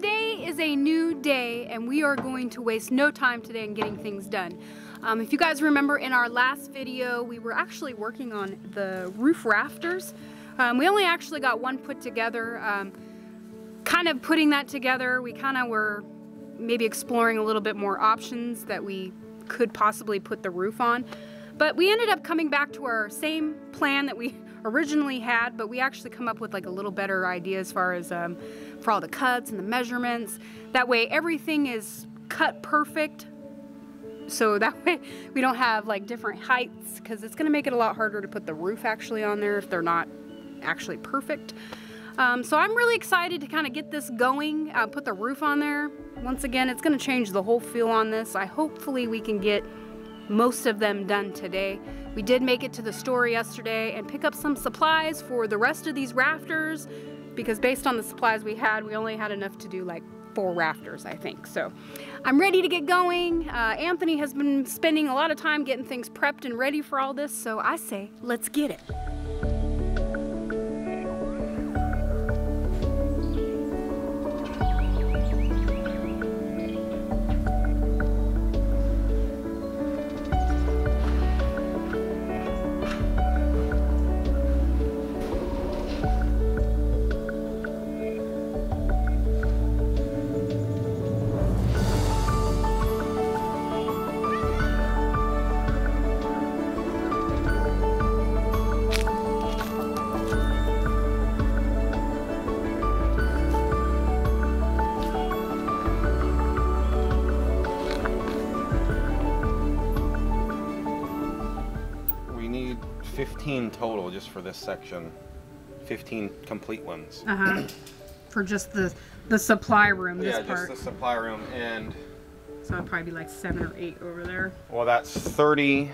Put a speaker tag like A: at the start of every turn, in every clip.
A: today is a new day and we are going to waste no time today in getting things done. Um, if you guys remember in our last video, we were actually working on the roof rafters. Um, we only actually got one put together. Um, kind of putting that together, we kind of were maybe exploring a little bit more options that we could possibly put the roof on. But we ended up coming back to our same plan that we originally had, but we actually come up with like a little better idea as far as um, for all the cuts and the measurements. That way everything is cut perfect. So that way we don't have like different heights because it's gonna make it a lot harder to put the roof actually on there if they're not actually perfect. Um, so I'm really excited to kind of get this going, uh, put the roof on there. Once again, it's gonna change the whole feel on this. I hopefully we can get most of them done today. We did make it to the store yesterday and pick up some supplies for the rest of these rafters because based on the supplies we had, we only had enough to do like four rafters, I think. So I'm ready to get going. Uh, Anthony has been spending a lot of time getting things prepped and ready for all this, so I say, let's get it.
B: For this section. 15 complete ones.
A: Uh-huh. For just the the supply room, this
B: yeah,
A: part.
B: just the supply room and
A: So it'd probably be like seven or eight over there.
B: well that's 30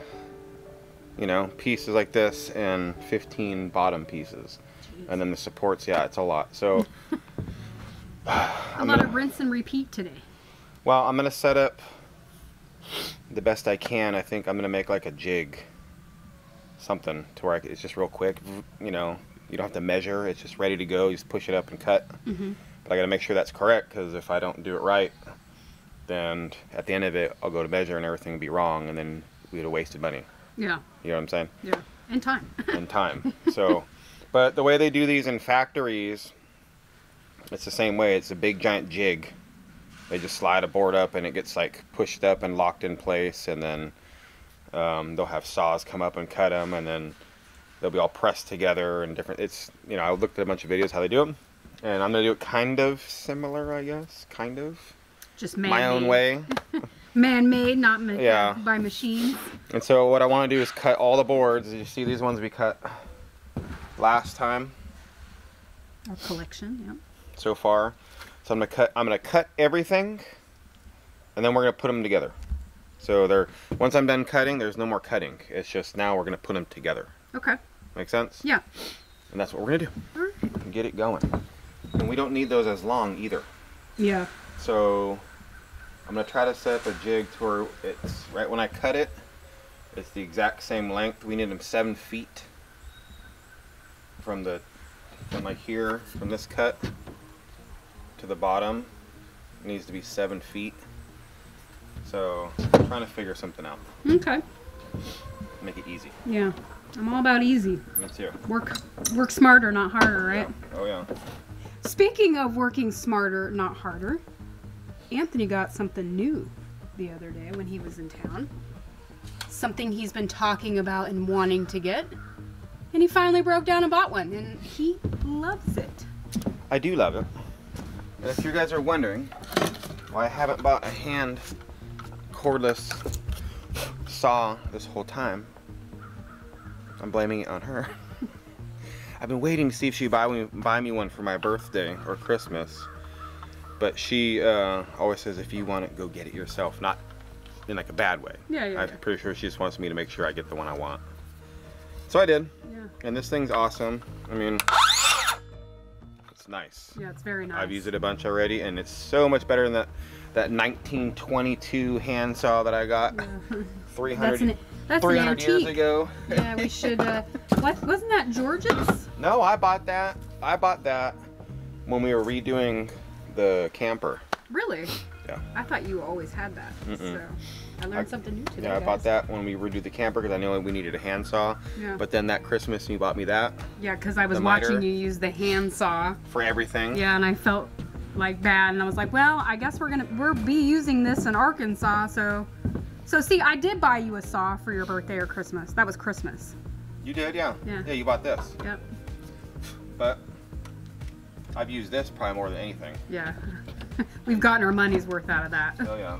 B: you know, pieces like this and 15 bottom pieces. And then the supports, yeah, it's a lot. So
A: A
B: I'm
A: lot
B: gonna-
A: of rinse and repeat today.
B: Well, I'm gonna set up the best I can. I think I'm gonna make like a jig, something to where it's just real quick. You know, you don't have to measure. It's just ready to go. You just push it up and cut.
A: Mhm.
B: But I gotta make sure that's correct because if I don't do it right, then at the end of it, I'll go to measure and everything will be wrong, and then we'd have wasted money.
A: Yeah,
B: You know what I'm saying?
A: yeah. And time.
B: and time. So, but the way they do these in factories, it's the same way. It's a big giant jig. They just slide a board up and it gets like pushed up and locked in place, and then um, they'll have saws come up and cut them, and then they'll be all pressed together and different. It's you know I looked at a bunch of videos how they do them, and I'm gonna do it kind of similar, I guess, kind of
A: Just
B: my own way.
A: Man-made, not ma-
B: Yeah.
A: by machines.
B: And so what I want to do is cut all the boards. You see these ones we cut last time.
A: Our collection, yeah.
B: so far. So I'm gonna cut. I'm gonna cut everything, and then we're gonna put them together. So they're once I'm done cutting, there's no more cutting. It's just now we're gonna put them together.
A: Okay.
B: Make sense?
A: Yeah.
B: And that's what we're gonna do. Get it going. And we don't need those as long either.
A: Yeah.
B: So I'm gonna try to set up a jig to where it's right when I cut it. It's the exact same length. We need them seven feet from the from like here from this cut to the bottom. It needs to be seven feet. So I'm trying to figure something out.
A: Okay.
B: Make it easy.
A: Yeah. I'm all about easy.
B: Me too.
A: Work work smarter, not harder, right?
B: Oh yeah.
A: Speaking of working smarter, not harder, Anthony got something new the other day when he was in town. Something he's been talking about and wanting to get. And he finally broke down and bought one, and he loves it.
B: I do love it. And if you guys are wondering why I haven't bought a hand cordless saw this whole time, I'm blaming it on her. I've been waiting to see if she'd buy me, buy me one for my birthday or Christmas. But she uh, always says, if you want it, go get it yourself. Not in like a bad way.
A: Yeah, yeah,
B: I'm
A: yeah.
B: pretty sure she just wants me to make sure I get the one I want. So I did.
A: Yeah.
B: And this thing's awesome. I mean, it's nice.
A: Yeah, it's very nice.
B: I've used it a bunch already, and it's so much better than that that 1922 handsaw that I got 300,
A: That's an that's
B: 300
A: an
B: years ago.
A: yeah, we should. Uh, what wasn't that George's?
B: No, I bought that. I bought that when we were redoing the camper.
A: Really?
B: Yeah.
A: I thought you always had that.
B: Mm-mm.
A: So I learned something new today.
B: Yeah, I bought that when we redo the camper because I knew we needed a handsaw.
A: Yeah.
B: But then that Christmas you bought me that
A: Yeah, because I was watching you use the handsaw.
B: for everything.
A: Yeah, and I felt like bad, and I was like, well, I guess we're gonna we'll be using this in Arkansas, so. So see, I did buy you a saw for your birthday or Christmas. That was Christmas.
B: You did, yeah.
A: Yeah.
B: Yeah, you bought this.
A: Yep.
B: But I've used this probably more than anything.
A: Yeah. We've gotten our money's worth out of that.
B: Oh yeah,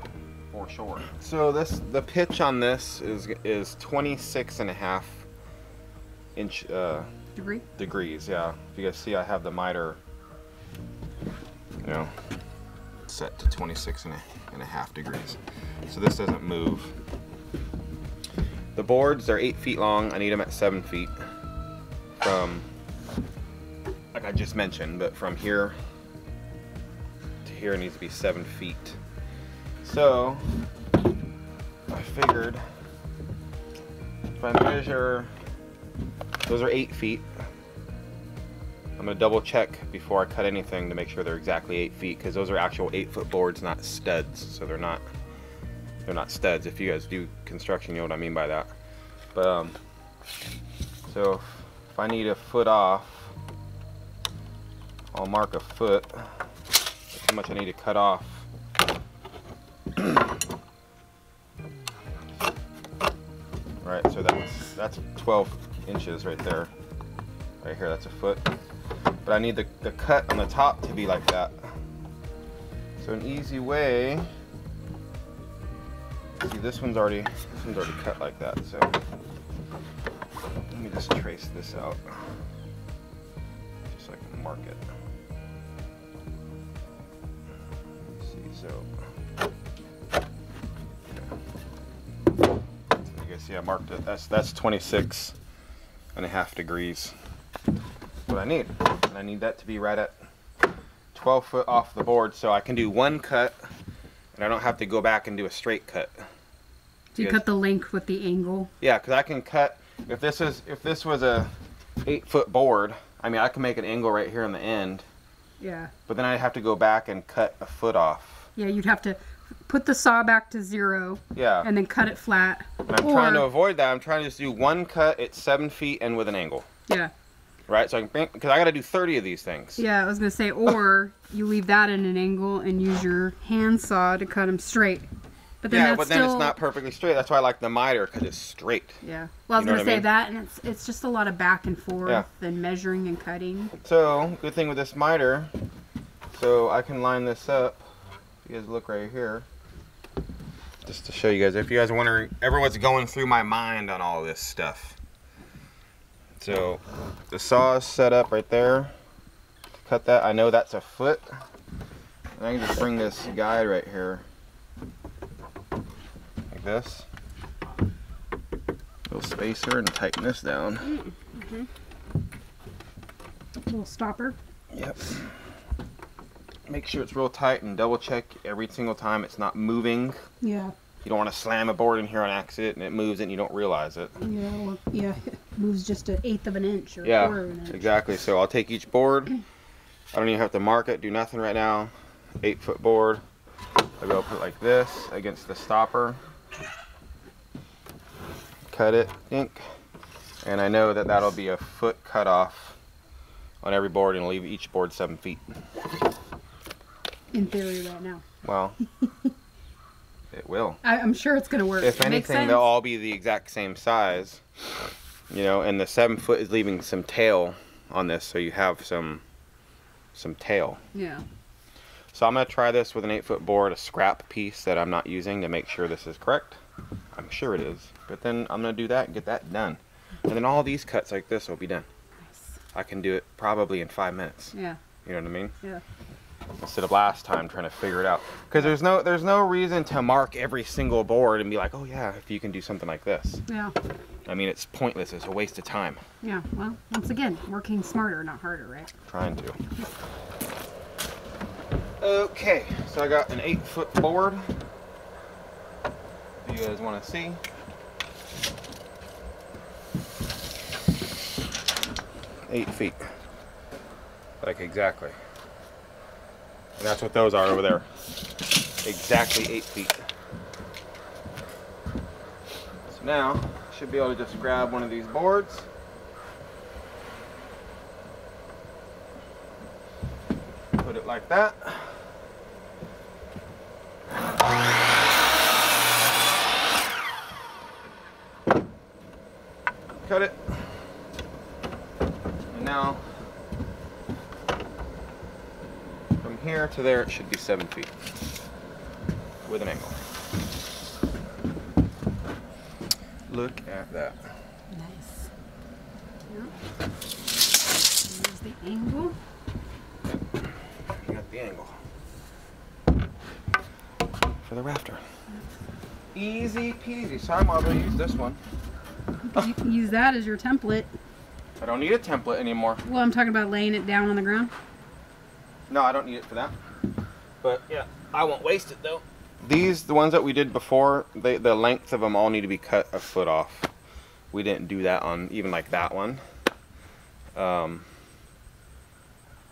B: for sure. So this the pitch on this is is 26 and a half inch uh,
A: Degree?
B: degrees. Yeah. If you guys see, I have the miter, you know, set to 26 and a, and a half degrees. So this doesn't move. The boards are eight feet long. I need them at seven feet from, like I just mentioned, but from here to here needs to be seven feet. So I figured if I measure, those are eight feet. I'm gonna double check before I cut anything to make sure they're exactly eight feet because those are actual eight foot boards, not studs. So they're not they're not studs. If you guys do construction, you know what I mean by that. But um, so if I need a foot off, I'll mark a foot. How much I need to cut off. Right, so that's that's 12 inches right there. Right here, that's a foot. But I need the, the cut on the top to be like that. So an easy way, see this one's already, this one's already cut like that, so let me just trace this out. Just so I can mark it. Let's see, so. You guys see I marked it, that's, that's 26 and a half degrees. What I need. And I need that to be right at 12 foot off the board so I can do one cut and I don't have to go back and do a straight cut.
A: Do you cut the length with the angle?
B: Yeah, because I can cut if this is if this was a eight foot board, I mean I can make an angle right here on the end,
A: Yeah.
B: but then I'd have to go back and cut a foot off.
A: Yeah, you'd have to put the saw back to zero
B: Yeah.
A: and then cut it flat.
B: And I'm trying to avoid that. I'm trying to just do one cut at seven feet and with an angle.
A: Yeah.
B: Right? So I can because I got to do 30 of these things.
A: Yeah, I was gonna say, or you leave that in an angle and use your handsaw to cut them straight. But then
B: Yeah,
A: that's
B: but then
A: still,
B: it's not perfectly straight. That's why I like the miter because it's straight.
A: Yeah. Well, I was
B: You know
A: gonna
B: what I
A: say
B: mean?
A: that, and it's it's just a lot of back and forth
B: Yeah.
A: and measuring and cutting.
B: So, good thing with this miter, so I can line this up. If you guys look right here, just to show you guys, if you guys are wondering, everyone's going through my mind on all this stuff. So, the saw is set up right there. Cut that. I know that's a foot. And I can just bring this guide right here, like this. Little spacer and tighten this down. Mm, mm-hmm.
A: Little stopper.
B: Yep. Make sure it's real tight and double check every single time it's not moving.
A: Yeah.
B: You don't want to slam a board in here on accident and it moves and you don't realize it.
A: Yeah. Or, yeah. It moves just an eighth of an inch or a
B: Yeah,
A: quarter of an inch.
B: exactly. So I'll take each board. I don't even have to mark it, do nothing right now. Eight foot board. I'll go put it like this against the stopper. Cut it, dink. And I know that that'll be a foot cut off on every board and leave each board seven feet.
A: In theory, right now.
B: Well, it will.
A: I, I'm sure it's gonna work.
B: if
A: It
B: anything, they'll all be the exact same size. You know, and the seven foot is leaving some tail on this, so you have some some tail.
A: Yeah.
B: So I'm gonna try this with an eight foot board, a scrap piece that I'm not using to make sure this is correct. I'm sure it is, but then I'm gonna do that and get that done, and then all these cuts like this will be done.
A: Nice.
B: I can do it probably in five minutes.
A: Yeah.
B: You know what I mean?
A: Yeah.
B: Instead of last time trying to figure it out. Because there's no there's no reason to mark every single board and be like, oh yeah, if you can do something like this.
A: Yeah.
B: I mean, it's pointless. It's a waste of time
A: Yeah. Well, once again, working smarter, not harder, right?
B: trying to. Okay, so I got an eight foot board. If you guys want to see. Eight feet. Like exactly. And that's what those are over there. Exactly eight feet. So now, should be able to just grab one of these boards. Put it like that. Cut it. And now, from here to there, it should be seven feet with an angle. Look at that.
A: Nice. Yep. There's the angle.
B: Got the angle. For the rafter. Easy peasy. So I'm going to use this one.
A: You can use that as your template.
B: I don't need a template anymore.
A: Well, I'm talking about laying it down on the ground.
B: No, I don't need it for that. But yeah, I won't waste it though. These, the ones that we did before, they, the length of them all need to be cut a foot off. We didn't do that on even like that one. Um,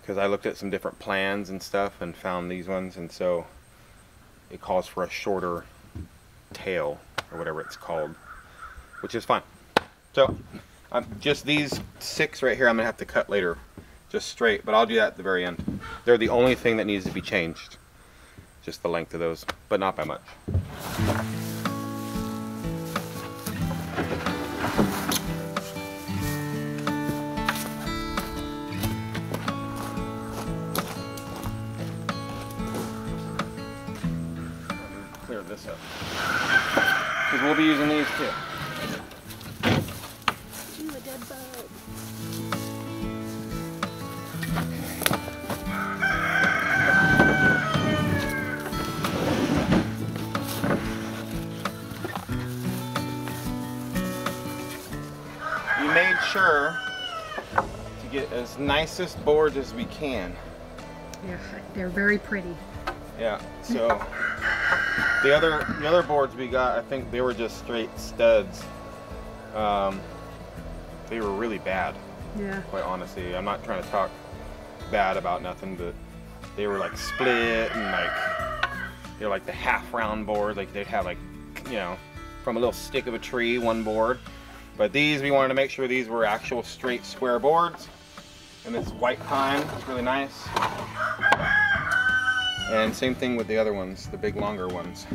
B: because I looked at some different plans and stuff and found these ones, and so it calls for a shorter tail or whatever it's called, which is fine. So, I'm um, just these six right here, I'm gonna have to cut later, just straight, but I'll do that at the very end. They're the only thing that needs to be changed, just the length of those, but not by much. Clear this up, because we'll be using these too. Nicest boards as we can.
A: They're, they're very pretty.
B: Yeah, so the other the other boards we got, I think they were just straight studs. Um, they were really bad,
A: Yeah.
B: quite honestly. I'm not trying to talk bad about nothing, but they were like split and like they're like the half round board, like they'd have like you know from a little stick of a tree one board. But these we wanted to make sure these were actual straight square boards. And it's white pine, it's really nice. And same thing with the other ones, the big longer ones.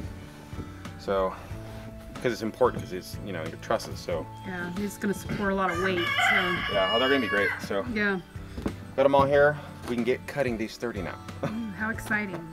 B: So, because it's important because it's, you know, your trusses. So,
A: Yeah, it's gonna support a lot of weight. So
B: yeah, oh, they're going to be great. So,
A: yeah.
B: got them all here. We can get cutting these 30 now.
A: Ooh, mm, how exciting.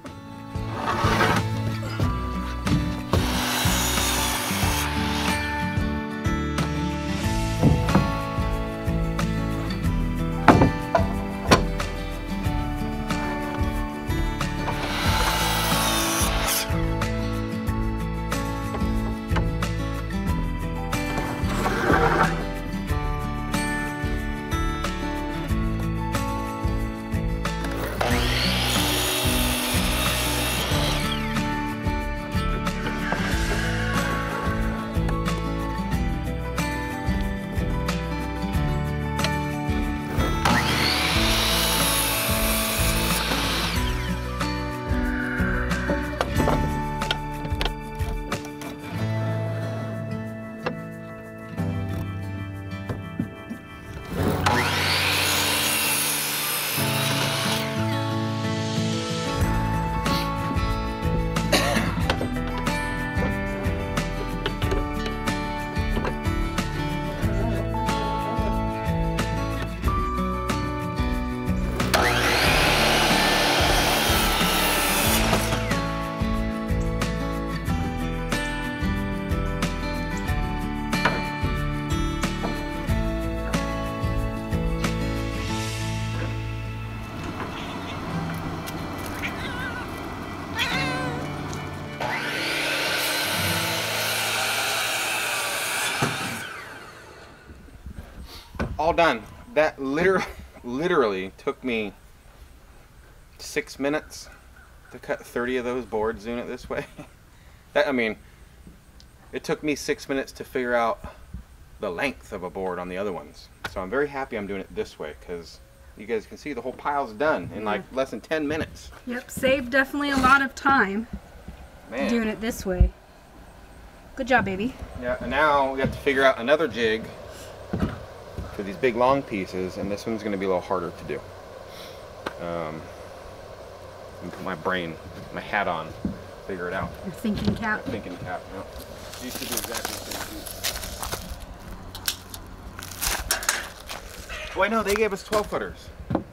B: All done. That literally, literally took me six minutes to cut 30 of those boards doing it this way. that I mean, it took me six minutes to figure out the length of a board on the other ones. So I'm very happy I'm doing it this way because you guys can see the whole pile's done in like less than 10 minutes.
A: Yep, saved definitely a lot of time
B: Man.
A: doing it this way. Good job, baby.
B: Yeah, and now we have to figure out another jig for these big long pieces, and this one's going to be a little harder to do. Um, let me put my brain, my hat on, figure it out.
A: Your thinking cap.
B: Thinking cap, yeah. Used to do exactly the same. Wait, no, they gave us 12 footers.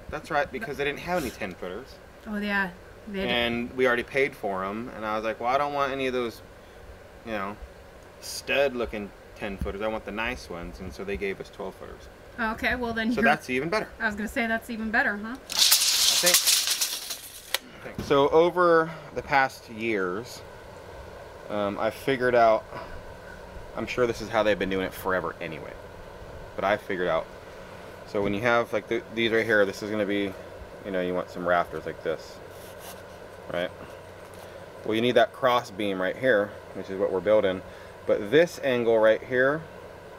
B: That's right, because they didn't have any 10 footers.
A: Oh yeah.
B: And we already paid for them and i was like well i don't want any of those you know stud looking 10 footers i want the nice ones and so they gave us 12 footers
A: Oh, okay, well then
B: so that's even better
A: I was gonna say that's even better, huh?
B: i think, I think. so over the past years um, i figured out i'm sure this is how they've been doing it forever anyway but i figured out so when you have like the, these right here this is going to be you know you want some rafters like this right well you need that cross beam right here which is what we're building but this angle right here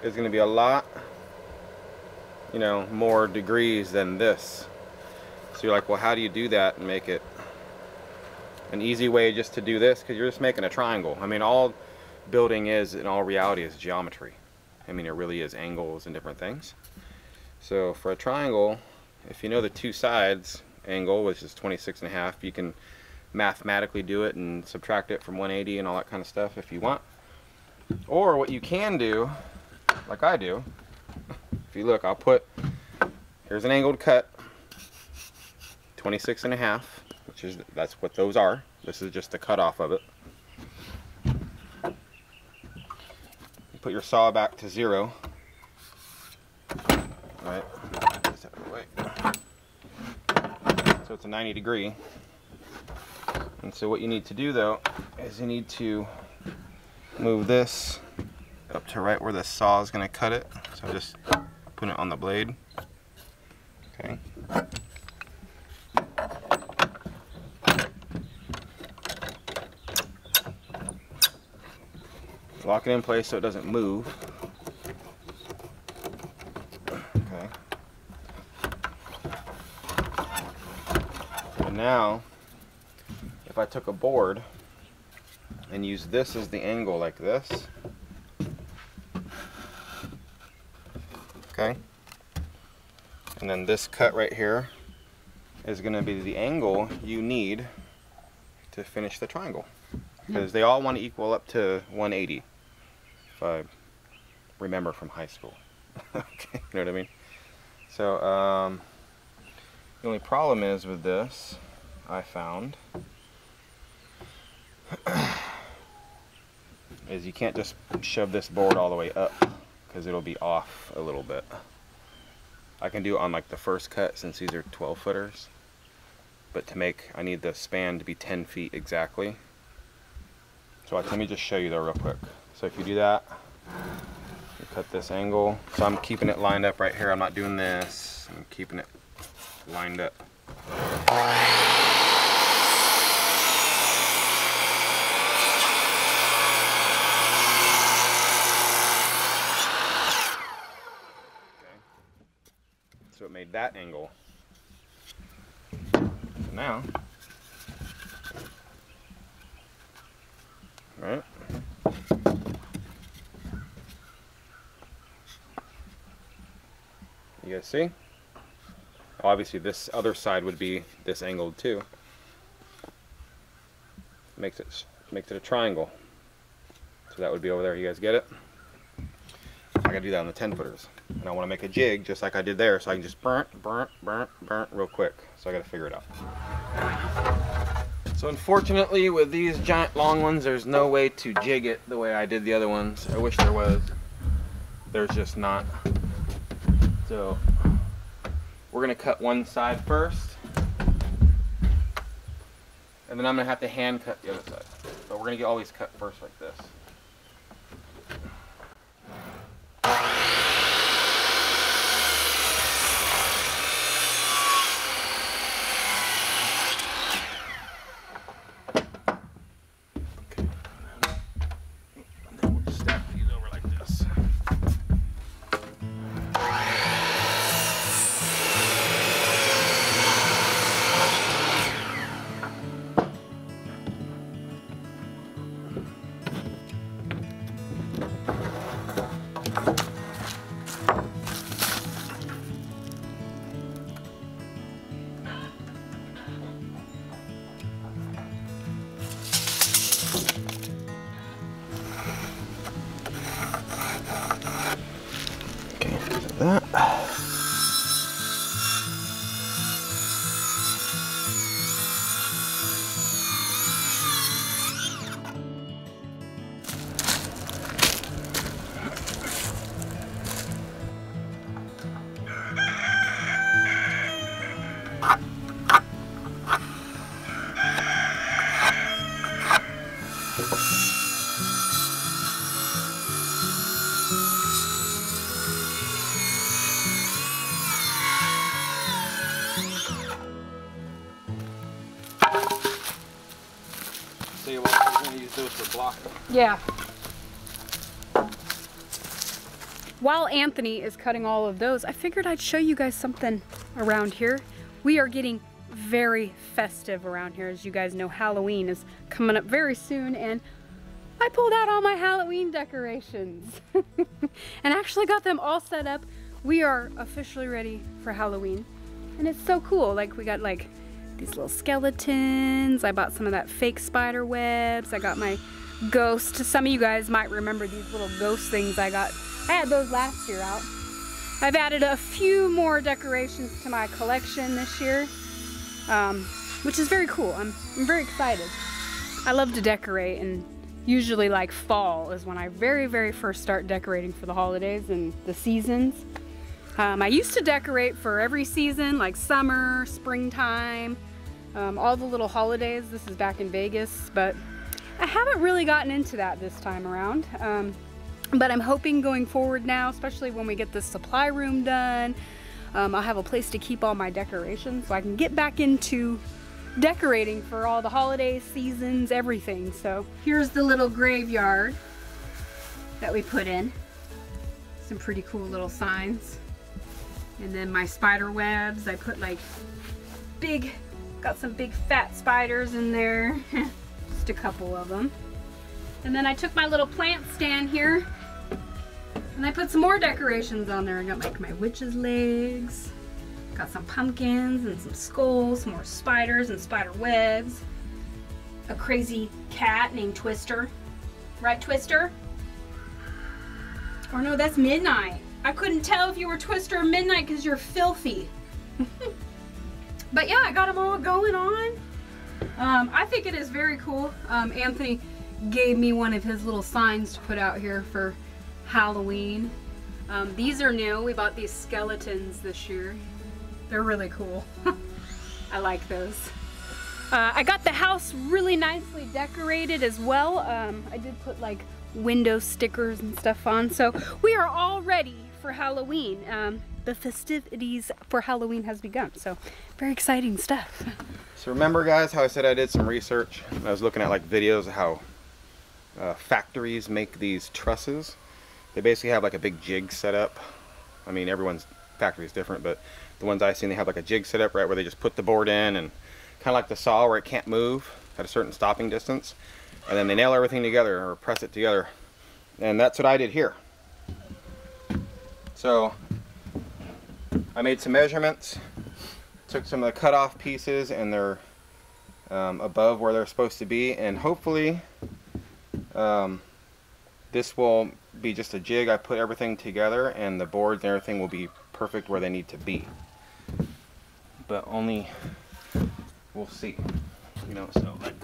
B: is going to be a lot you know more degrees than this. So you're like well how do you do that and make it an easy way just to do this? Because you're just making a triangle. I mean all building is in all reality is geometry. I mean it really is angles and different things. So for a triangle if you know the two sides angle which is 26 and a half you can mathematically do it and subtract it from 180 and all that kind of stuff if you want. Or what you can do like I do if you look I'll put here's an angled cut 26 and a half which is that's what those are. This is just the cutoff of it. You put your saw back to zero. Right. The way. so it's a 90 degree. And so what you need to do though is you need to move this up to right where the saw is going to cut it so just put it on the blade. Okay. Lock it in place so it doesn't move. Okay. And now if I took a board and use this as the angle like this okay? And then this cut right here is going to be the angle you need to finish the triangle. Because they all want to equal up to 180 if I remember from high school. Okay you know what I mean? So um, the only problem is with this I found is you can't just shove this board all the way up because it'll be off a little bit. I can do on like the first cut since these are 12 footers but to make I need the span to be 10 feet exactly. So let me just show you though real quick. So if you do that you cut this angle. So I'm keeping it lined up right here. I'm not doing this. I'm keeping it lined up So it made that angle. So now, right? You guys see? Obviously this other side would be this angled too. Makes it makes it a triangle. So that would be over there. You guys get it? I gotta do that on the 10 footers. And I wanna make a jig just like I did there so I can just burnt, burnt, burnt, burnt real quick. So I gotta figure it out. So unfortunately with these giant long ones, there's no way to jig it the way I did the other ones. I wish there was. There's just not. So we're gonna cut one side first. And then I'm gonna have to hand cut the other side. But we're gonna get always cut first like that.
A: Yeah. While Anthony is cutting all of those, I figured I'd show you guys something around here. We are getting very festive around here. As you guys know, Halloween is coming up very soon and I pulled out all my Halloween decorations and actually got them all set up. We are officially ready for Halloween and it's so cool. Like we got like these little skeletons. I bought some of that fake spider webs. I got my ghost. Some of you guys might remember these little ghost things I got. I had those last year out. I've added a few more decorations to my collection this year, um, which is very cool. I'm, I'm very excited. I love to decorate and usually like fall is when I very, very first start decorating for the holidays and the seasons. Um, I used to decorate for every season, like summer, springtime, um, all the little holidays. This is back in Vegas, but I haven't really gotten into that this time around. Um, but I'm hoping going forward now, especially when we get the supply room done, um, I'll have a place to keep all my decorations so I can get back into decorating for all the holidays, seasons, everything. So here's the little graveyard that we put in. Some pretty cool little signs. And then my spider webs, I put like big, got some big fat spiders in there. just a couple of them. And then I took my little plant stand here and I put some more decorations on there. I got like my witch's legs, got some pumpkins and some skulls, some more spiders and spider webs, a crazy cat named Twister. Right, Twister? Or no, that's Midnight. I couldn't tell if you were Twister or Midnight because you're filthy. but yeah, I got them all going on. Um, I think it is very cool. Um, Anthony gave me one of his little signs to put out here for Halloween. Um, these are new. We bought these skeletons this year. They're really cool. I like those. Uh, I got the house really nicely decorated as well. Um, I did put like window stickers and stuff on. So we are all ready for Halloween. Um, the festivities for Halloween has begun. So very exciting stuff.
B: So remember guys how I said I did some research? I was looking at like videos of how uh, factories make these trusses. They basically have like a big jig set up. I mean everyone's factory is different but the ones I've seen they have like a jig set up right where they just put the board in and kind of like the saw where it can't move at a certain stopping distance and then they nail everything together or press it together and that's what I did here. So I made some measurements took some of the cut off pieces and they're um, above where they're supposed to be and hopefully um, this will be just a jig. I put everything together and the boards and everything will be perfect where they need to be. But only we'll see. You know so like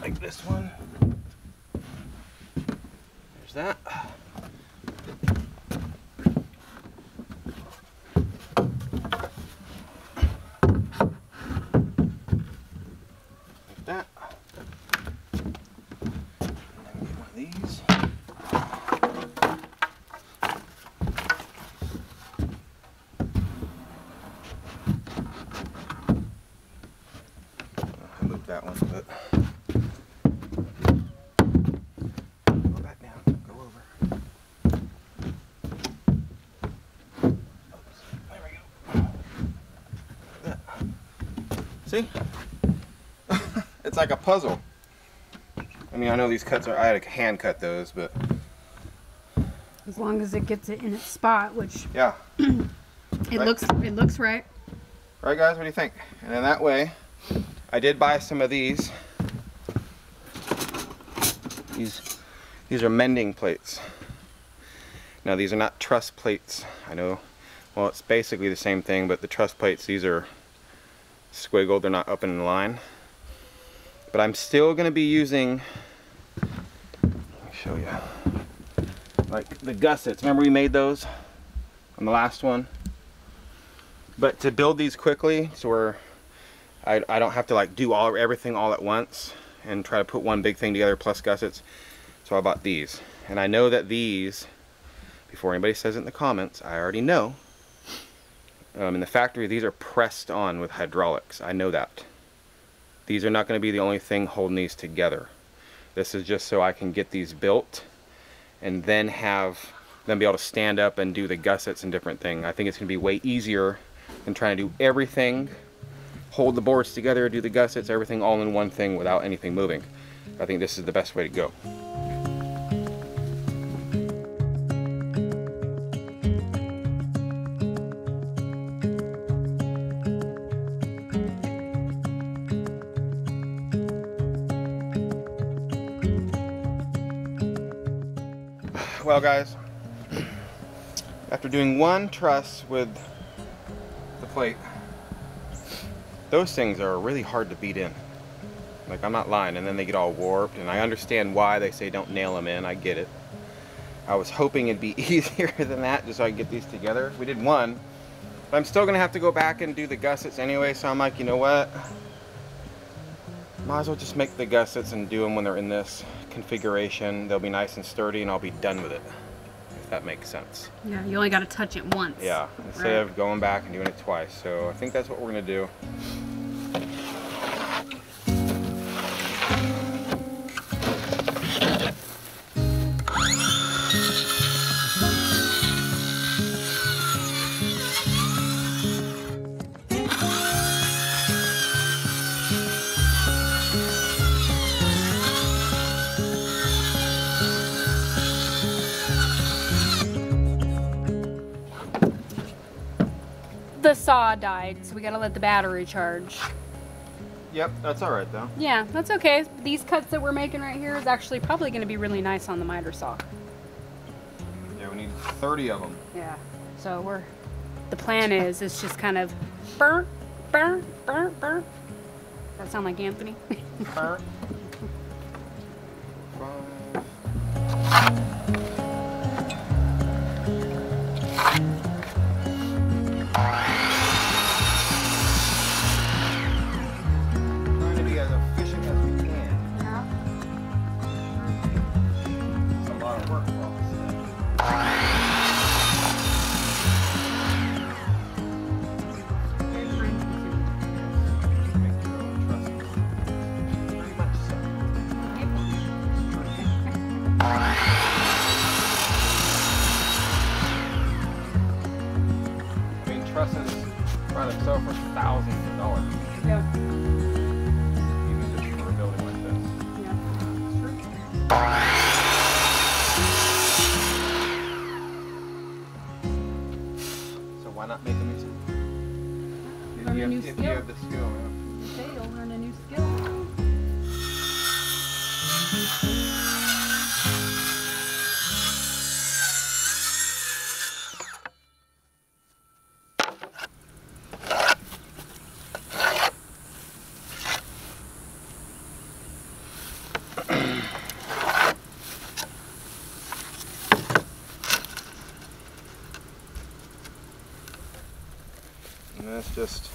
B: like this one. There's that See? it's like a puzzle. I mean, I know these cuts are, I had to hand cut those, but
A: As long as it gets it in its spot, which
B: Yeah.
A: it
B: Right.
A: looks it looks right.
B: Right guys, what do you think? And then that way, I did buy some of these. These, these are mending plates. Now these are not truss plates. I know, well it's basically the same thing, but the truss plates, these are squiggled, they're not up and in line. But I'm still gonna be using, let me show you, like the gussets. Remember we made those on the last one? But to build these quickly, so where I, I don't have to like do all everything all at once and try to put one big thing together plus gussets. So I bought these. And I know that these, before anybody says it in the comments, I already know. Um, in the factory, these are pressed on with hydraulics. I know that. These are not going to be the only thing holding these together. This is just so I can get these built and then have them be able to stand up and do the gussets and different things. I think it's going to be way easier than trying to do everything, hold the boards together, do the gussets, everything all in one thing without anything moving. I think this is the best way to go. Well guys, after doing one truss with the plate, those things are really hard to beat in. Like I'm not lying, and then they get all warped, and I understand why they say don't nail them in, I get it. I was hoping it'd be easier than that, just so I could get these together. We did one, but I'm still gonna have to go back and do the gussets anyway, so I'm like, you know what? Might as well just make the gussets and do them when they're in this configuration. They'll be nice and sturdy, and I'll be done with it. If that makes sense.
A: Yeah, you only got to touch it once.
B: Yeah, instead
A: Right.
B: of going back and doing it twice. So I think that's what we're gonna do.
A: Died, so we got to let the battery charge.
B: Yep, that's all right though.
A: Yeah, that's okay. These cuts that we're making right here is actually probably going to be really nice on the miter saw.
B: Yeah, we need 30 of them.
A: Yeah. So we're the plan is it's just kind of burn, burn, burn, burn. That sound like Anthony?
B: Trying And that's just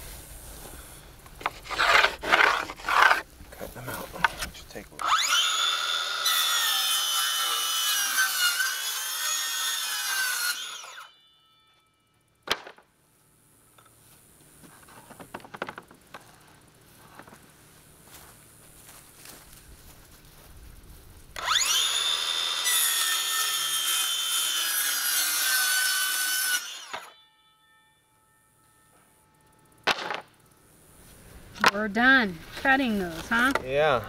A: We're done cutting those, huh?
B: Yeah,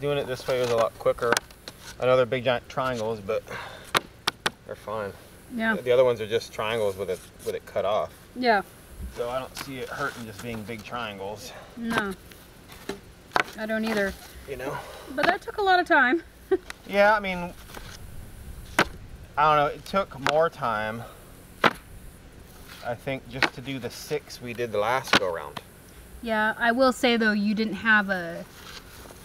B: doing it this way was a lot quicker. I know they're big giant triangles, but they're fine.
A: Yeah.
B: The other ones are just triangles with it with it cut off.
A: Yeah.
B: So I don't see it hurting just being big triangles.
A: No. I don't either.
B: You know.
A: But that took a lot of time.
B: Yeah, I mean, I don't know. It took more time. I think just to do the six we did the last go round.
A: Yeah, I will say though, you didn't have a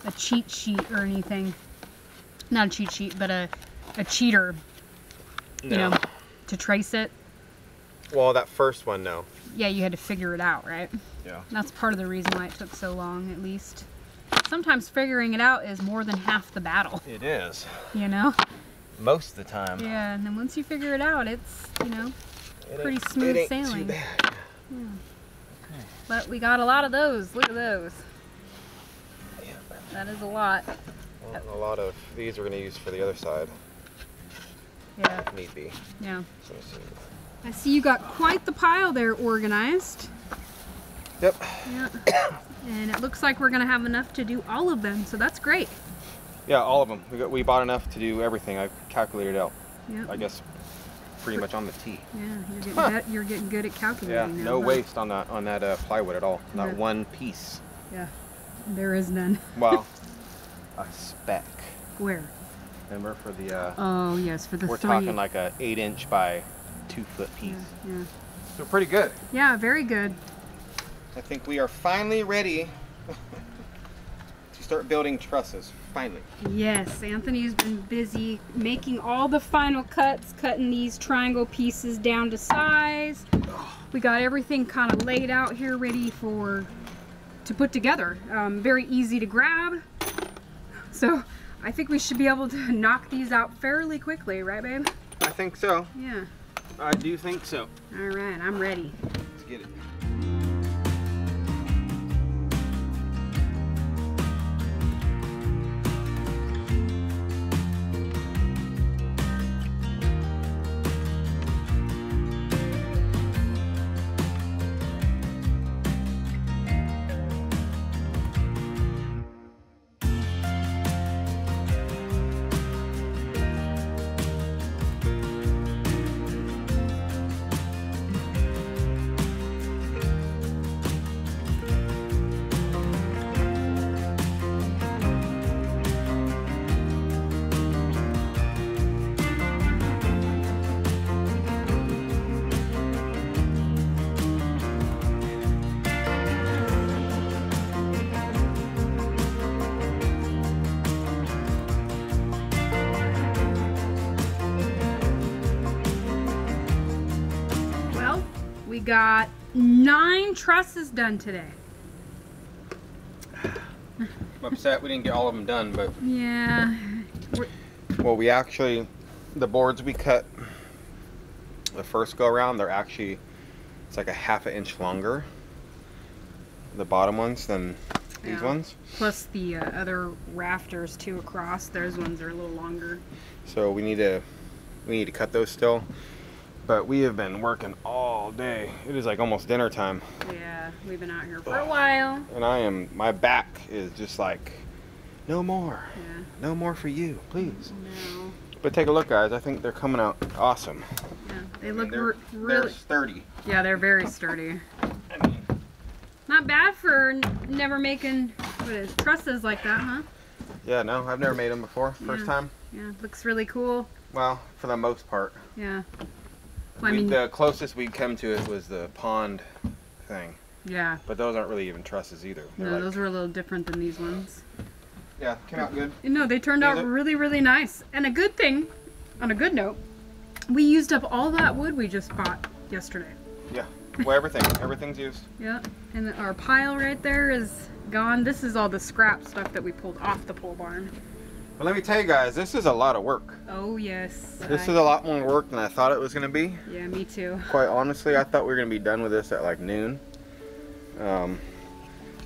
A: a cheat sheet or anything. Not a cheat sheet, but a a cheater, you know, to trace it.
B: Well, that first one, no.
A: Yeah, you had to figure it out, right?
B: Yeah.
A: That's part of the reason why it took so long, at least. Sometimes figuring it out is more than half the battle,
B: It is.
A: you know?
B: Most of the time.
A: Yeah, and then once you figure it out, it's, you know,
B: It
A: pretty smooth
B: it ain't
A: sailing.
B: Too
A: but we got a lot of those. Look at those.
B: Yeah.
A: That is a lot.
B: Well, a lot of these we're gonna use for the other side,
A: Yeah,
B: if need be.
A: yeah.
B: So.
A: I see you got quite the pile there organized.
B: Yep.
A: Yeah. And it looks like we're gonna have enough to do all of them, so that's great.
B: Yeah, all of them. We got we bought enough to do everything. I calculated out.
A: Yeah.
B: I guess pretty much on the T.
A: Yeah, you're getting,
B: Huh.
A: bet- you're getting good at
B: Yeah,
A: calculating now.
B: no
A: huh?
B: waste on that on that uh, plywood at all. Not
A: Yeah.
B: one piece.
A: Yeah, there is none.
B: Well, a speck.
A: Where?
B: Remember for the uh,
A: Oh yes, for the
B: we're
A: three.
B: talking like a eight inch by two foot piece.
A: yeah, yeah.
B: So pretty good.
A: yeah, very good.
B: I think we are finally ready to start building trusses. Finally.
A: Yes, Anthony's been busy making all the final cuts, cutting these triangle pieces down to size. We got everything kind of laid out here, ready for to put together. Um, very easy to grab. So I think we should be able to knock these out fairly quickly, right, babe?
B: I think so.
A: Yeah.
B: I do think so.
A: All right, I'm ready.
B: Let's get it.
A: Got nine trusses done today.
B: I'm upset we didn't get all of them done, but
A: Yeah.
B: well, we actually the boards we cut the first go around, they're actually it's like a half an inch longer. The bottom ones than these
A: Yeah.
B: ones.
A: Plus the uh, other rafters too across. Those ones are a little longer.
B: So we need to we need to cut those still. But we have been working all day. It is like almost dinner time.
A: Yeah, we've been out here for a while.
B: And I am my back is just like no more.
A: Yeah,
B: No more for you, please.
A: no.
B: But take a look guys, I think they're coming out awesome.
A: Yeah, they
B: I mean,
A: look
B: they're,
A: re-
B: they're
A: really.
B: sturdy.
A: Yeah, they're very sturdy.
B: I mean,
A: Not bad for never making what is trusses like that, huh?
B: yeah, no, I've never made them before. First
A: Yeah.
B: time.
A: Yeah, looks really cool.
B: Well, for the most part.
A: Yeah. Well, I mean,
B: the closest we'd come to it was the pond thing.
A: yeah.
B: But those aren't really even trusses either. They're
A: No,
B: like,
A: those were a little different than these ones.
B: yeah, came out good.
A: No, they turned out really, really nice. And a good thing, on a good note, we used up all that wood we just bought yesterday. Yeah.
B: Well, everything, everything's used.
A: Yeah, and our pile right there is gone. This is all the scrap stuff that we pulled off the pole barn.
B: But let me tell you guys, this is a lot of work.
A: Oh yes.
B: This
A: I-
B: is a lot more work than I thought it was gonna be.
A: Yeah, me too.
B: Quite honestly, I thought we were gonna be done with this at like noon. Um,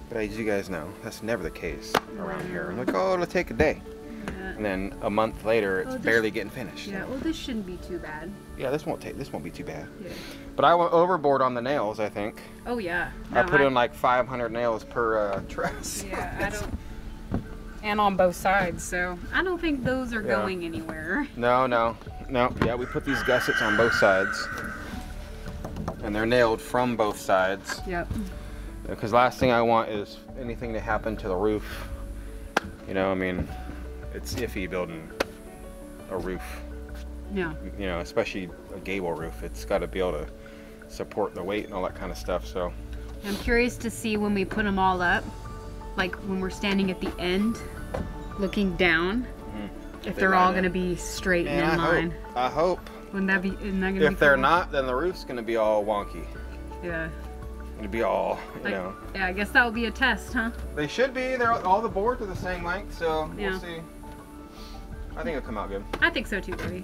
B: but as you guys know, that's never the case around here. I'm like, oh, it'll take a day,
A: Yeah.
B: and then a month later, it's
A: Oh,
B: barely getting finished.
A: Yeah, well this shouldn't be too bad.
B: Yeah, this won't take. This won't be too bad.
A: Yeah.
B: But I went overboard on the nails. I think
A: Oh yeah.
B: I
A: No,
B: put in like 500 nails per uh, truss.
A: Yeah, I don't and on both sides. So I don't think those are
B: Yeah.
A: going anywhere.
B: No, no, no. Yeah, we put these gussets on both sides. And they're nailed from both sides.
A: Yep.
B: Because last thing I want is anything to happen to the roof. You know, I mean, it's iffy building a roof.
A: Yeah.
B: You know, especially a gable roof. It's got to be able to support the weight and all that kind of stuff. So,
A: I'm curious to see when we put them all up, like when we're standing at the end, looking down, mm-hmm. if
B: they
A: they're all going to be straight and in
B: I
A: line.
B: hope. I hope.
A: Wouldn't that be? Isn't that gonna be
B: If they're
A: cool?
B: not, then the roof's going to be all wonky.
A: yeah.
B: It'll be all, you
A: Like,
B: know.
A: yeah, I guess that will be a test, huh?
B: They should be. They're all the boards are the same length, so
A: Yeah.
B: we'll see. I think it'll come out good.
A: I think so too, Cody.